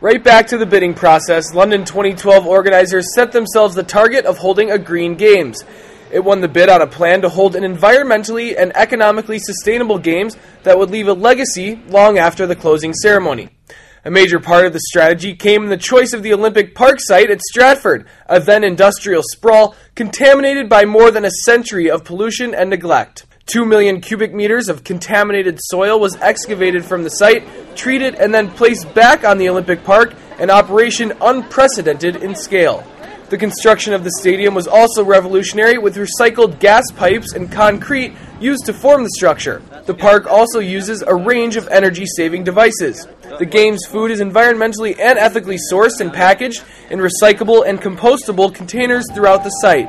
Right back to the bidding process, London 2012 organizers set themselves the target of holding a Green Games. It won the bid on a plan to hold an environmentally and economically sustainable games that would leave a legacy long after the closing ceremony. A major part of the strategy came in the choice of the Olympic Park site at Stratford, a then industrial sprawl contaminated by more than a century of pollution and neglect. 2 million cubic meters of contaminated soil was excavated from the site, treated, and then placed back on the Olympic Park, an operation unprecedented in scale. The construction of the stadium was also revolutionary with recycled gas pipes and concrete used to form the structure. The park also uses a range of energy saving devices. The game's food is environmentally and ethically sourced and packaged in recyclable and compostable containers throughout the site.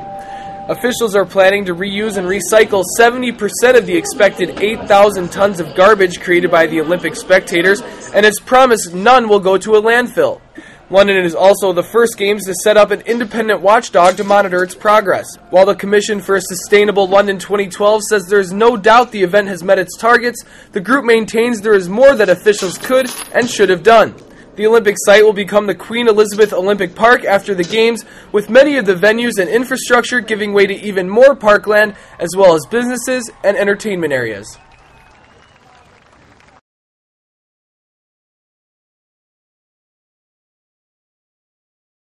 Officials are planning to reuse and recycle 70% of the expected 8,000 tons of garbage created by the Olympic spectators, and it's promised none will go to a landfill. London is also the first Games to set up an independent watchdog to monitor its progress. While the Commission for a Sustainable London 2012 says there is no doubt the event has met its targets, the group maintains there is more that officials could and should have done. The Olympic site will become the Queen Elizabeth Olympic Park after the Games, with many of the venues and infrastructure giving way to even more parkland, as well as businesses and entertainment areas.